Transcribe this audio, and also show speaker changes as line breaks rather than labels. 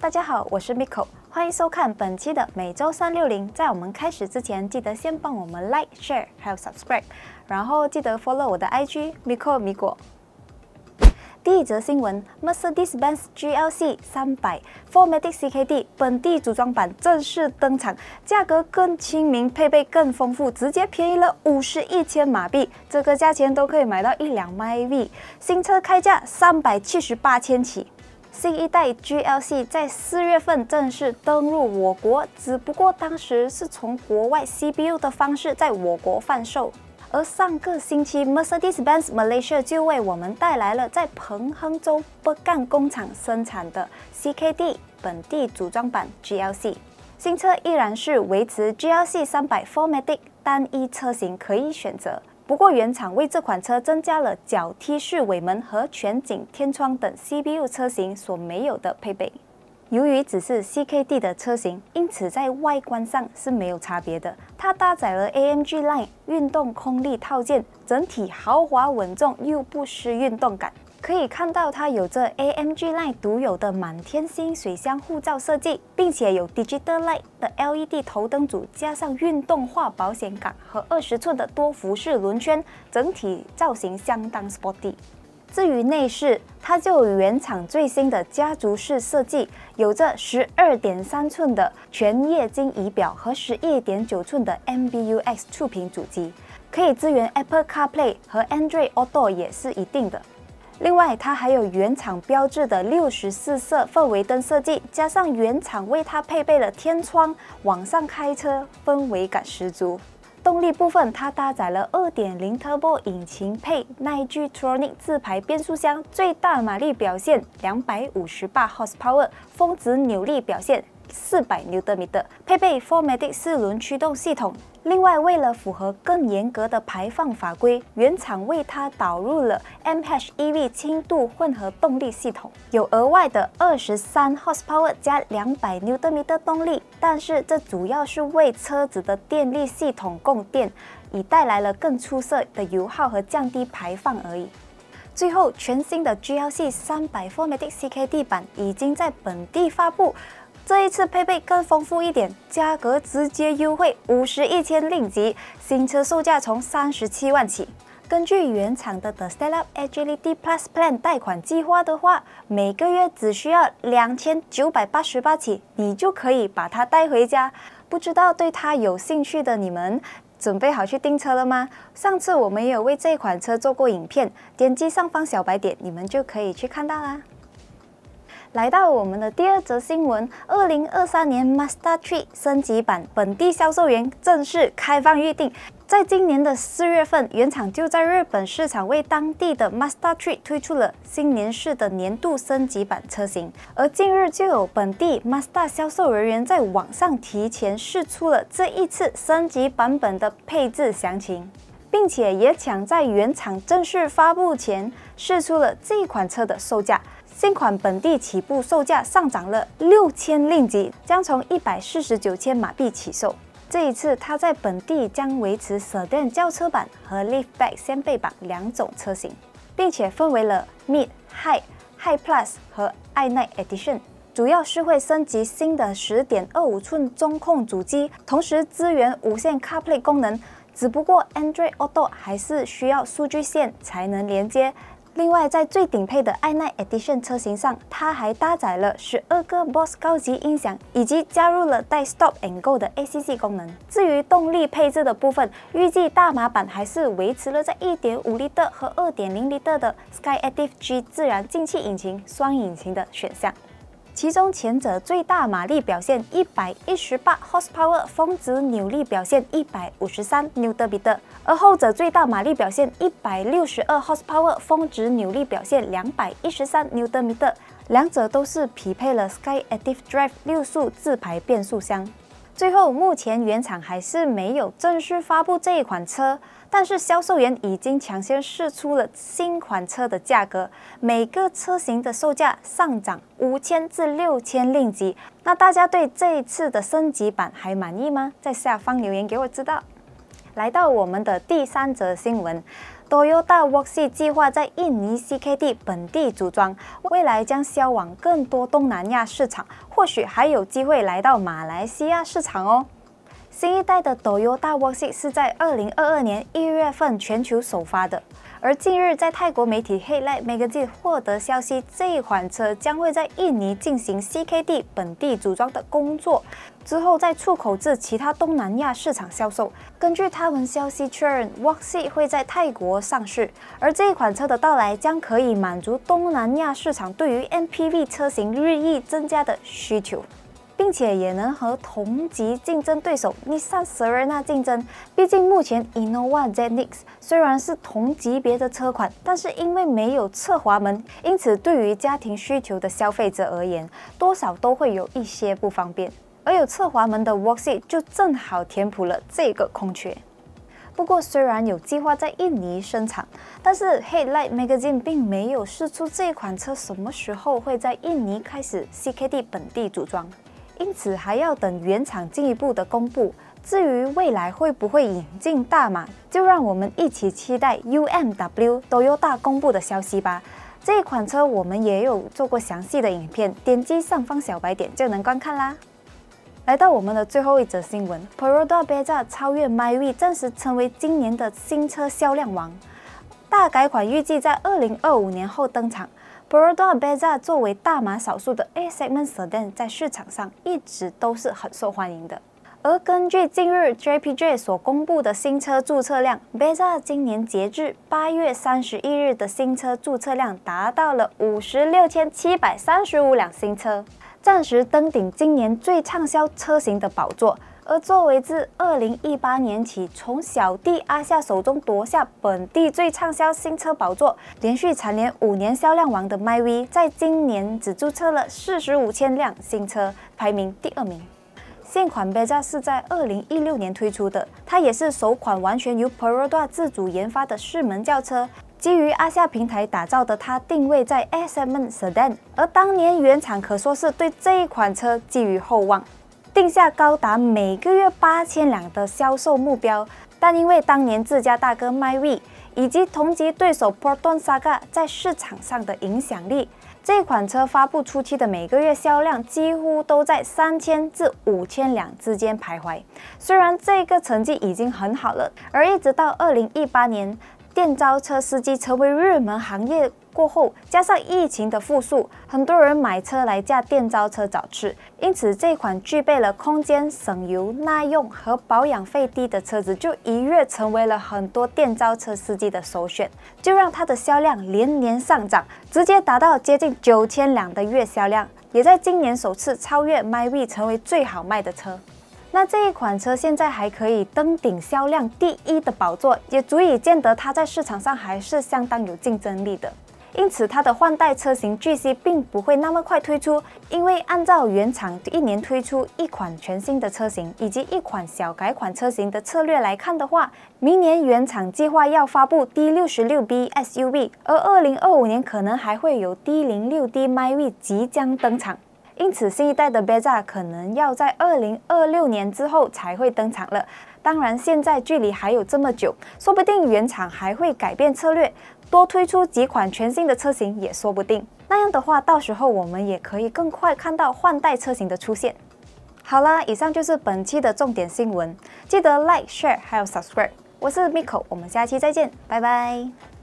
大家好，我是 Miko，欢迎收看本期的每周三六零。在我们开始之前，记得先帮我们 Like、Share 还有 Subscribe，然后记得 follow 我的 IG Miko 米果。第一则新闻：Mercedes-Benz GLC 300 4MATIC CKD 本地组装版正式登场，价格更亲民，配备更丰富，直接便宜了五十一千马币，这个价钱都可以买到一辆 MyV。新车开价三百七十八千起。新一代 GLC 在四月份正式登陆我国，只不过当时是从国外 CBU 的方式在我国贩售。而上个星期，Mercedes-Benz Malaysia 就为我们带来了在彭亨州北干工厂生产的 CKD 本地组装版 GLC。新车依然是维持 GLC 300 4MATIC 单一车型可以选择，不过原厂为这款车增加了脚踢式尾门和全景天窗等 CBU 车型所没有的配备。由于只是 CKD 的车型，因此在外观上是没有差别的。它搭载了 AMG Line 运动空力套件，整体豪华稳重又不失运动感。可以看到，它有着 AMG Line 独有的满天星水箱护罩设计，并且有 Digital Light 的 LED 头灯组，加上运动化保险杆和二十寸的多辐式轮圈，整体造型相当 sporty。至于内饰，它就有原厂最新的家族式设计，有着十二点三寸的全液晶仪表和十一点九寸的 MBUX 触屏主机，可以支援 Apple CarPlay 和 Android Auto 也是一定的。另外，它还有原厂标志的六十四色氛围灯设计，加上原厂为它配备了天窗，往上开车氛围感十足。动力部分，它搭载了2.0 Turbo 引擎配耐 g Tronic 自排变速箱，最大马力表现258 horsepower，峰值扭力表现。四百牛米的，配备 4MATIC 四轮驱动系统。另外，为了符合更严格的排放法规，原厂为它导入了 MHEV 轻度混合动力系统，有额外的二十三 horsepower 加两百牛米的动力。但是，这主要是为车子的电力系统供电，以带来了更出色的油耗和降低排放而已。最后，全新的 GLC 三百 4MATIC CKD 版已经在本地发布。这一次配备更丰富一点，价格直接优惠五十一千令吉，新车售价从三十七万起。根据原厂的 The Stella Agility Plus Plan 贷款计划的话，每个月只需要两千九百八十八起，你就可以把它带回家。不知道对它有兴趣的你们，准备好去订车了吗？上次我们也有为这款车做过影片，点击上方小白点，你们就可以去看到啦。来到我们的第二则新闻，二零二三年 Mazda 3升级版本地销售员正式开放预定。在今年的四月份，原厂就在日本市场为当地的 Mazda 3推出了新年式的年度升级版车型。而近日就有本地 Mazda 销售人员在网上提前试出了这一次升级版本的配置详情，并且也抢在原厂正式发布前试出了这款车的售价。新款本地起步售价上涨了六千令吉，将从一百四十九千马币起售。这一次，它在本地将维持 Sedan 轿车版和 Liftback 掀背版两种车型，并且分为了 Mid、High、High Plus 和 iNight Edition，主要是会升级新的十点二五寸中控主机，同时支援无线 CarPlay 功能。只不过 Android Auto 还是需要数据线才能连接。另外，在最顶配的 i n i Edition 车型上，它还搭载了十二个 Bose 高级音响，以及加入了带 Stop and Go 的 ACC 功能。至于动力配置的部分，预计大马版还是维持了在1.5升和2.0升的 Skyactiv G 自然进气引擎双引擎的选项。其中前者最大马力表现一百一十八 horsepower，峰值扭力表现一百五十三牛德比特，而后者最大马力表现一百六十二 horsepower，峰值扭力表现两百一十三牛德米特，两者都是匹配了 Skyactiv Drive 六速自排变速箱。最后，目前原厂还是没有正式发布这一款车。但是销售员已经抢先试出了新款车的价格，每个车型的售价上涨五千至六千令吉。那大家对这一次的升级版还满意吗？在下方留言给我知道。来到我们的第三则新闻 Toyota Works 计划在印尼 CKD 本地组装，未来将销往更多东南亚市场，或许还有机会来到马来西亚市场哦。新一代的 Toyota Works 是在二零二二年一月份全球首发的。而近日，在泰国媒体 h e l i g h t Magazine 获得消息，这一款车将会在印尼进行 CKD 本地组装的工作，之后再出口至其他东南亚市场销售。根据他们消息确认 w a x y 会在泰国上市，而这一款车的到来将可以满足东南亚市场对于 MPV 车型日益增加的需求。并且也能和同级竞争对手 Nissan Serena 竞争。毕竟目前 Innova Z Nix 虽然是同级别的车款，但是因为没有侧滑门，因此对于家庭需求的消费者而言，多少都会有一些不方便。而有侧滑门的 w o x y 就正好填补了这个空缺。不过，虽然有计划在印尼生产，但是 Headlight Magazine 并没有试出这款车什么时候会在印尼开始 CKD 本地组装。因此还要等原厂进一步的公布。至于未来会不会引进大马，就让我们一起期待 UMW 都有大公布的消息吧。这款车我们也有做过详细的影片，点击上方小白点就能观看啦。来到我们的最后一则新闻，Peroda Beza 超越 MyV，暂时成为今年的新车销量王。大改款预计在二零二五年后登场。p r o d o b e z a 作为大马少数的 A segment sedan，在市场上一直都是很受欢迎的。而根据近日 JPJ 所公布的新车注册量 b e z a 今年截至八月三十一日的新车注册量达到了五十六千七百三十五辆新车，暂时登顶今年最畅销车型的宝座。而作为自二零一八年起从小弟阿夏手中夺下本地最畅销新车宝座，连续蝉联五年销量王的 MyV，在今年只注册了四十五千辆新车，排名第二名。现款 Beza 是在二零一六年推出的，它也是首款完全由 Peroda 自主研发的四门轿车，基于阿夏平台打造的它定位在 S M Sedan，而当年原厂可说是对这一款车寄予厚望。定下高达每个月八千辆的销售目标，但因为当年自家大哥 MyV 以及同级对手 Proton Saga 在市场上的影响力，这款车发布初期的每个月销量几乎都在三千至五千辆之间徘徊。虽然这个成绩已经很好了，而一直到二零一八年。电召车司机成为热门行业过后，加上疫情的复苏，很多人买车来驾电召车找吃，因此这款具备了空间、省油、耐用和保养费低的车子，就一跃成为了很多电召车司机的首选，就让它的销量连年上涨，直接达到接近九千辆的月销量，也在今年首次超越 MyV 成为最好卖的车。那这一款车现在还可以登顶销量第一的宝座，也足以见得它在市场上还是相当有竞争力的。因此，它的换代车型据悉并不会那么快推出，因为按照原厂一年推出一款全新的车型以及一款小改款车型的策略来看的话，明年原厂计划要发布 D 六十六 B SUV，而二零二五年可能还会有 D 零六 D MyV 即将登场。因此，新一代的 Beza 可能要在二零二六年之后才会登场了。当然，现在距离还有这么久，说不定原厂还会改变策略，多推出几款全新的车型也说不定。那样的话，到时候我们也可以更快看到换代车型的出现。好啦，以上就是本期的重点新闻，记得 Like、Share 还有 Subscribe。我是 Miko，我们下期再见，拜拜。